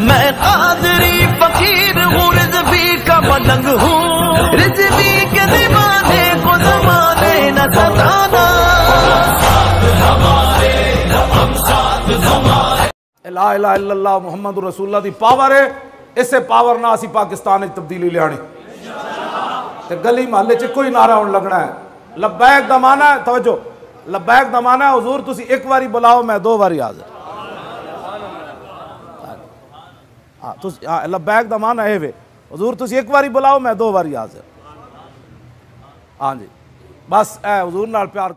मैं कादरी फकीर हूँ, रिजवी का मलंग हूँ। रिजवी के दीवाने को जमाने न सताना। मुहम्मद रसूलुल्लाह दी पावर है। इसे पावर ना असी पाकिस्तान तब्दीली लियानी। ते गली महल्ले च कोई नारा होने लगना है। लब्बैक दा माना है, तवज्जो। लब्बैक दा माना है, हुजूर, तुसी एक बारी बुलाओ, मैं दो बारी हाजिर। हाँ तुसी हाँ लब्बैक दा माना है वे। हजूर तुम एक बारी बुलाओ, मैं दो बारी हाजिर। हाँ जी। बस ए हजूर नाल प्यार